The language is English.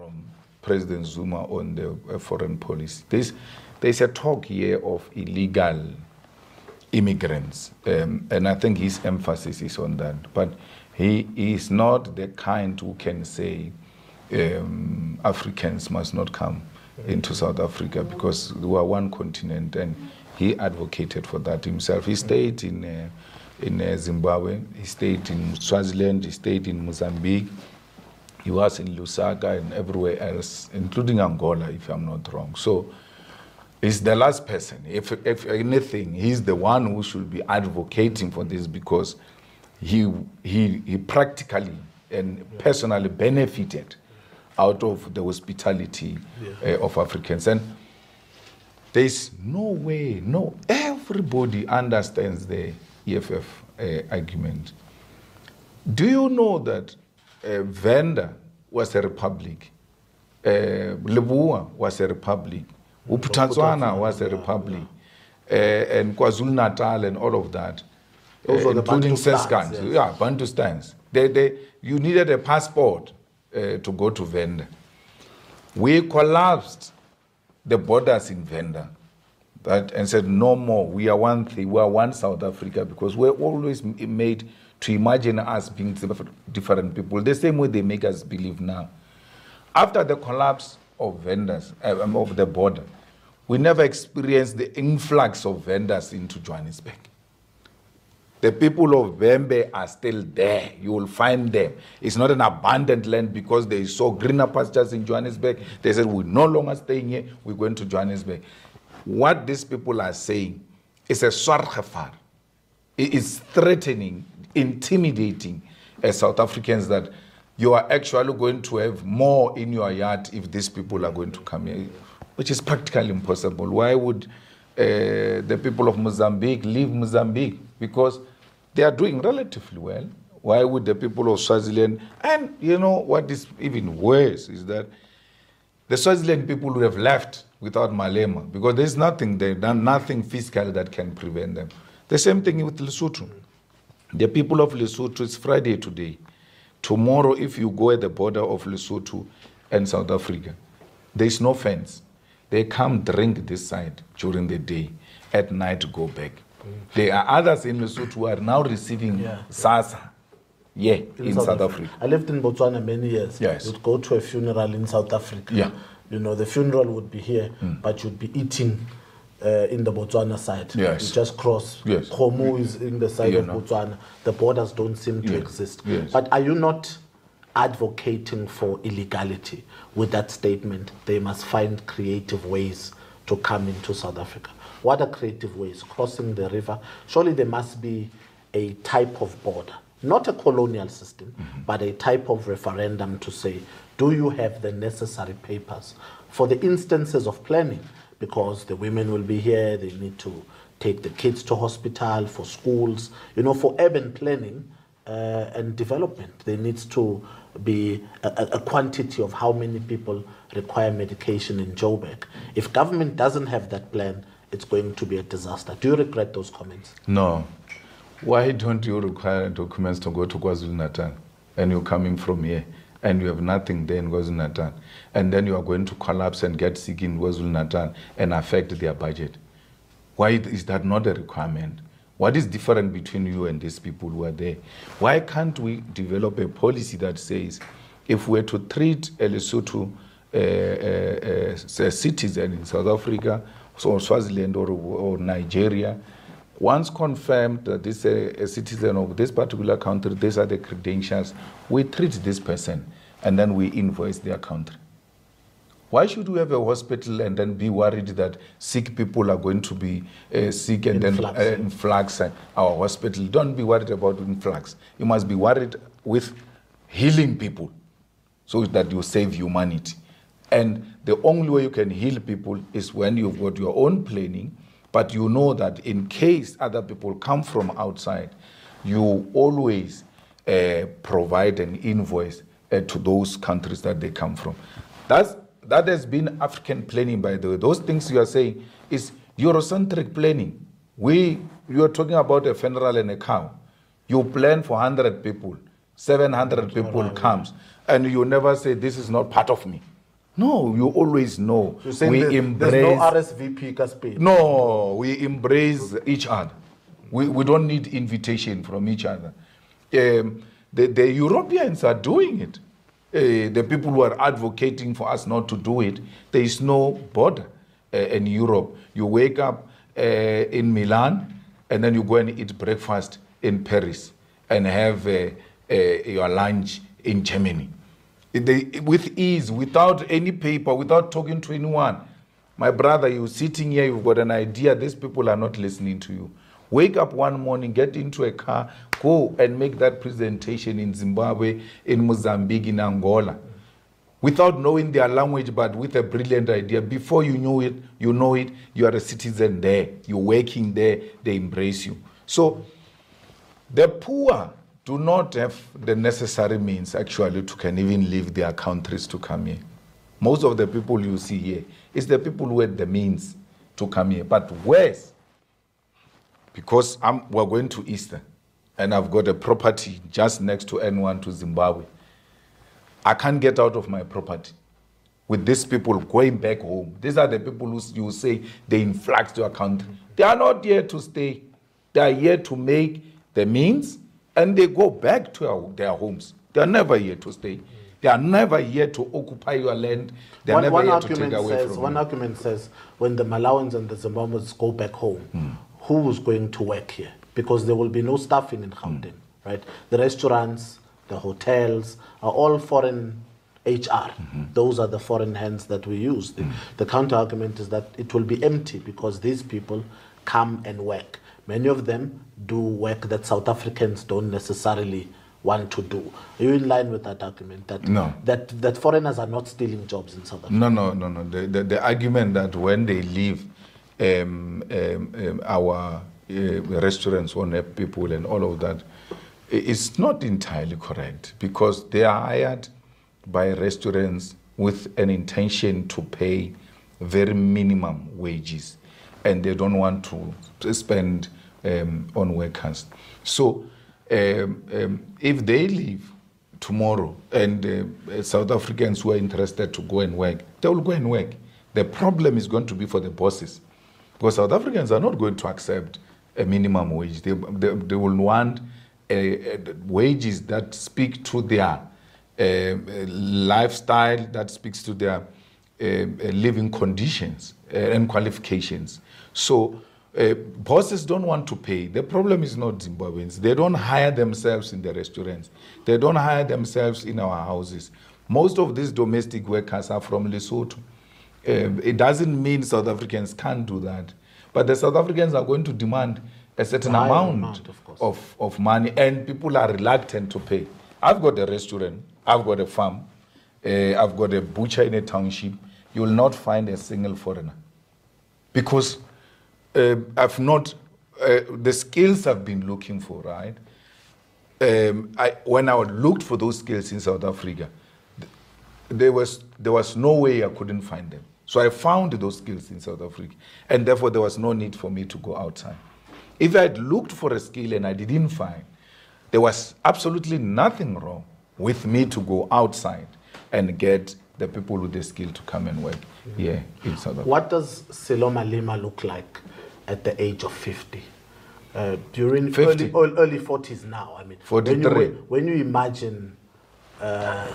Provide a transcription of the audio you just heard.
from President Zuma on the uh, foreign policy. There's, there's a talk here of illegal immigrants, um, and I think his emphasis is on that. But he is not the kind who can say um, Africans must not come into South Africa because we are one continent, and he advocated for that himself. He stayed in uh, in uh, Zimbabwe, he stayed in Swaziland, he stayed in Mozambique, he was in Lusaka and everywhere else, including Angola, if I'm not wrong. So he's the last person. If, if anything, he's the one who should be advocating for this because he, he, he practically and personally benefited out of the hospitality uh, of Africans. And there's no way, no, everybody understands the EFF uh, argument. Do you know that uh, Venda was a republic, uh, Lebowa was a republic, Bophuthatswana was a republic, uh, and KwaZulu Natal and all of that, uh, Those the including Seskans, yes. yeah, Bantustans. They, they, you needed a passport uh, to go to Venda. We collapsed the borders in Venda that, and said, no more. We are one thing. We are one South Africa because we're always made to imagine us being different people, the same way they make us believe now. After the collapse of vendors, uh, um, of the border, we never experienced the influx of vendors into Johannesburg. The people of Vhembe are still there. You will find them. It's not an abandoned land because they saw greener pastures in Johannesburg. They said, We're no longer staying here, we're going to Johannesburg. What these people are saying is a swart gevaar. It is threatening, intimidating as South Africans that you are actually going to have more in your yard if these people are going to come here, which is practically impossible. Why would uh, the people of Mozambique leave Mozambique? Because they are doing relatively well. Why would the people of Swaziland? And you know what is even worse is that the Swaziland people would have left without Malema because there's nothing they've done nothing fiscal that can prevent them. The same thing with Lesotho. The people of Lesotho, it's Friday today. Tomorrow, if you go at the border of Lesotho and South Africa, there's no fence. They come drink this side during the day, at night go back. Mm. There are others in Lesotho who are now receiving Yeah. SASSA, yeah, in, South, Africa. I lived in Botswana many years. Yes. You'd go to a funeral in South Africa. Yeah. You know, the funeral would be here, but you'd be eating uh, in the Botswana side. Yes. You just cross. Yes. Khomo is in the side You of know. Botswana. The borders don't seem to Yes. exist. Yes. But are you not advocating for illegality with that statement? They must find creative ways to come into South Africa. What are creative ways? Crossing the river. Surely there must be a type of border, not a colonial system, but a type of referendum to say, do you have the necessary papers for the instances of planning? Because the women will be here, they need to take the kids to hospital, for schools, you know, for urban planning uh, and development. There needs to be a, a- a quantity of how many people require medication in Joburg. If government doesn't have that plan, it's going to be a disaster. Do you regret those comments? No. Why don't you require documents to go to KwaZulu Natal and you're coming from here and you have nothing there in KwaZulu Natal and then you are going to collapse and get sick in KwaZulu Natal and affect their budget? Why is that not a requirement? What is different between you and these people who are there? Why can't we develop a policy that says if we're to treat a Lesotho uh, uh, uh, citizen in South Africa, so Swaziland or, or Nigeria, once confirmed that this is a, a citizen of this particular country, these are the credentials, we treat this person and then we invoice their country. Why should we have a hospital and then be worried that sick people are going to be uh, sick and Influx. then uh, influx uh, our hospital? Don't be worried about influx. You must be worried with healing people so that you save humanity. And the only way you can heal people is when you've got your own planning, but you know that in case other people come from outside, you always uh, provide an invoice uh, to those countries that they come from. That's, that has been African planning, by the way. Those things you are saying is Eurocentric planning. We, you are talking about a funeral and a cow. You plan for 100 people. 700 people comes, and you never say, This is not part of me. No, you always know. We there's, embrace. there's no RSVP Kaspi. No, we embrace each other. We, we don't need invitation from each other. Um, the, the Europeans are doing it. Uh, the people who are advocating for us not to do it, there is no border uh, in Europe. You wake up uh, in Milan and then you go and eat breakfast in Paris and have uh, uh, your lunch in Germany. They, with ease, without any paper, without talking to anyone. My brother, you're sitting here, you've got an idea, these people are not listening to you. Wake up one morning, get into a car, go and make that presentation in Zimbabwe, in Mozambique, in Angola. Without knowing their language, but with a brilliant idea. Before you know it, you know it, you are a citizen there. You're working there, they embrace you. So the poor do not have the necessary means actually to can even leave their countries to come here. Most of the people you see here is the people who had the means to come here. But worse, because I'm, we're going to Easter and I've got a property just next to N1 to Zimbabwe. I can't get out of my property with these people going back home. These are the people who you say they influx your country. They are not here to stay. They are here to make the means and they go back to our, their homes. They are never here to stay. They are never here to occupy your land. They are One, never one here to take argument away says from one you. argument says when the Malawans and the Zimbabweans go back home, Hmm. who's going to work here? Because there will be no staffing in Gauteng, Hmm. right? The restaurants, the hotels are all foreign HR. Mm-hmm. Those are the foreign hands that we use. The, the counter argument is that it will be empty because these people come and work. Many of them do work that South Africans don't necessarily want to do. Are you in line with that argument? That No. that that foreigners are not stealing jobs in South Africa. No, no, no, no. The, the, the argument that when they leave um, um, um, our uh, restaurants have people and all of that i- is not entirely correct because they are hired by restaurants with an intention to pay very minimum wages and they don't want to, spend um, on workers. So um, um, if they leave tomorrow and uh, South Africans who are interested to go and work, they will go and work. The problem is going to be for the bosses because South Africans are not going to accept a minimum wage. They, they, they will want wages that speak to their uh, lifestyle, that speaks to their uh, living conditions uh, and qualifications. So uh, bosses don't want to pay. The problem is not Zimbabweans. They don't hire themselves in the restaurants. They don't hire themselves in our houses. Most of these domestic workers are from Lesotho. Um, it doesn't mean South Africans can't do that. But the South Africans are going to demand a certain amount, amount, of of, of money, and people are reluctant to pay. I've got a restaurant, I've got a farm, uh, I've got a butcher in a township. You will not find a single foreigner because uh, I've not uh, the skills I've been looking for. Right, um, I, when I looked for those skills in South Africa, th- there was there was no way I couldn't find them. So I found those skills in South Africa, and therefore there was no need for me to go outside. If I had looked for a skill and I didn't find, there was absolutely nothing wrong with me to go outside and get the people with the skill to come and work here in South Africa. What does Siloma Lima look like at the age of 50? Uh, during 50. early, early 40s now, I mean. When 43. you, when you imagine uh,